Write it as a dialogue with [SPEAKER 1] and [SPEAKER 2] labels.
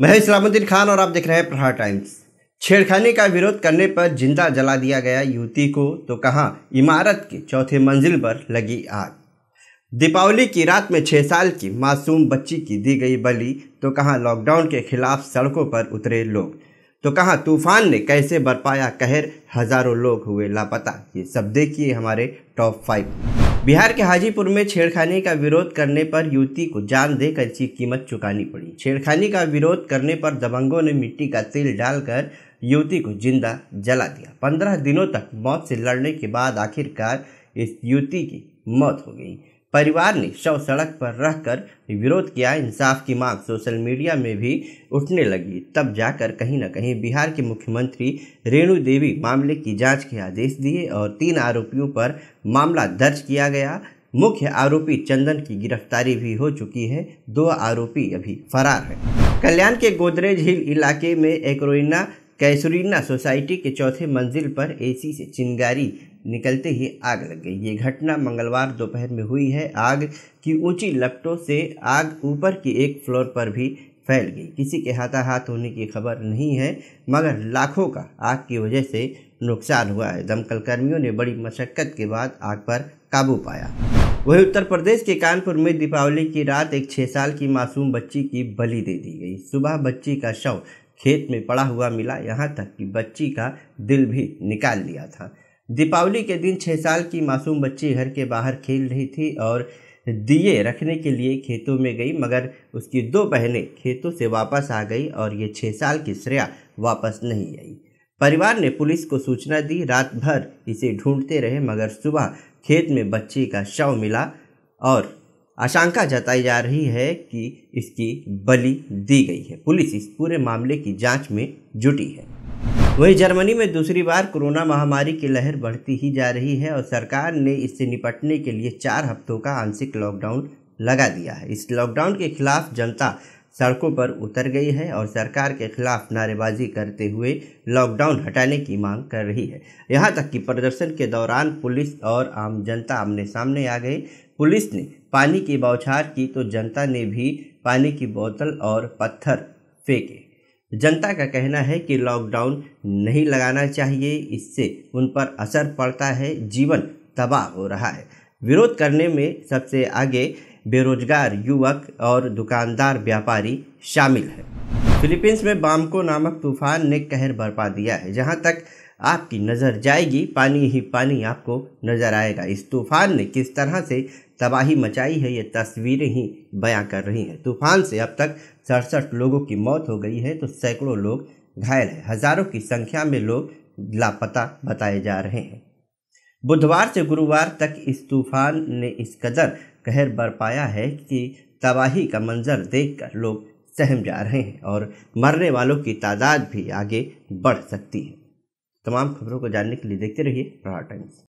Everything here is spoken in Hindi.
[SPEAKER 1] मैं इस्लामुद्दीन खान और आप देख रहे हैं प्रहार टाइम्स। छेड़खानी का विरोध करने पर ज़िंदा जला दिया गया युवती को तो कहाँ? इमारत के चौथे मंजिल पर लगी आग। दीपावली की रात में छः साल की मासूम बच्ची की दी गई बलि तो कहाँ? लॉकडाउन के खिलाफ सड़कों पर उतरे लोग। तो कहाँ? तूफ़ान ने कैसे बरपाया कहर? हज़ारों लोग हुए लापता। ये सब देखिए हमारे टॉप फाइव। बिहार के हाजीपुर में छेड़खानी का विरोध करने पर युवती को जान देकर इसकी कीमत चुकानी पड़ी। छेड़खानी का विरोध करने पर दबंगों ने मिट्टी का तेल डालकर युवती को ज़िंदा जला दिया। पंद्रह दिनों तक मौत से लड़ने के बाद आखिरकार इस युवती की मौत हो गई। परिवार ने शव सड़क पर रखकर विरोध किया। इंसाफ की मांग सोशल मीडिया में भी उठने लगी। तब जाकर कहीं ना कहीं बिहार के मुख्यमंत्री रेणु देवी मामले की जाँच के आदेश दिए और तीन आरोपियों पर मामला दर्ज किया गया। मुख्य आरोपी चंदन की गिरफ्तारी भी हो चुकी है। दो आरोपी अभी फरार है। कल्याण के गोदरेज हिल इलाके में एक कैसुरीना सोसाइटी के चौथे मंजिल पर एसी से चिंगारी निकलते ही आग लग गई। ये घटना मंगलवार दोपहर में हुई है। आग की ऊँची लपटों से आग ऊपर की एक फ्लोर पर भी फैल गई। किसी के हाथाहाथ होने की खबर नहीं है, मगर लाखों का आग की वजह से नुकसान हुआ है। दमकल कर्मियों ने बड़ी मशक्क़त के बाद आग पर काबू पाया। वहीं उत्तर प्रदेश के कानपुर में दीपावली की रात एक छः साल की मासूम बच्ची की बलि दे दी गई। सुबह बच्ची का शव खेत में पड़ा हुआ मिला। यहाँ तक कि बच्ची का दिल भी निकाल लिया था। दीपावली के दिन छः साल की मासूम बच्ची घर के बाहर खेल रही थी और दिए रखने के लिए खेतों में गई, मगर उसकी दो बहनें खेतों से वापस आ गई और ये छः साल की श्रेया वापस नहीं आई। परिवार ने पुलिस को सूचना दी रात भर इसे ढूंढते रहे, मगर सुबह खेत में बच्ची का शव मिला और आशंका जताई जा रही है कि इसकी बलि दी गई है। पुलिस इस पूरे मामले की जाँच में जुटी है। वहीं जर्मनी में दूसरी बार कोरोना महामारी की लहर बढ़ती ही जा रही है और सरकार ने इससे निपटने के लिए चार हफ्तों का आंशिक लॉकडाउन लगा दिया है। इस लॉकडाउन के खिलाफ जनता सड़कों पर उतर गई है और सरकार के खिलाफ नारेबाजी करते हुए लॉकडाउन हटाने की मांग कर रही है। यहाँ तक कि प्रदर्शन के दौरान पुलिस और आम जनता आमने सामने आ गई पुलिस ने पानी की बौछार की तो जनता ने भी पानी की बोतल और पत्थर फेंके। जनता का कहना है कि लॉकडाउन नहीं लगाना चाहिए, इससे उन पर असर पड़ता है, जीवन तबाह हो रहा है। विरोध करने में सबसे आगे बेरोजगार युवक और दुकानदार व्यापारी शामिल है। फिलीपींस में बामको नामक तूफ़ान ने कहर बरपा दिया है। जहाँ तक आपकी नज़र जाएगी, पानी ही पानी आपको नज़र आएगा। इस तूफ़ान ने किस तरह से तबाही मचाई है, ये तस्वीरें ही बयां कर रही हैं। तूफ़ान से अब तक सड़सठ लोगों की मौत हो गई है तो सैकड़ों लोग घायल हैं। हज़ारों की संख्या में लोग लापता बताए जा रहे हैं। बुधवार से गुरुवार तक इस तूफ़ान ने इस कदर कहर बरपाया है कि तबाही का मंजर देखकर लोग सहम जा रहे हैं और मरने वालों की तादाद भी आगे बढ़ सकती है। तमाम खबरों को जानने के लिए देखते रहिए प्रहार टाइम्स।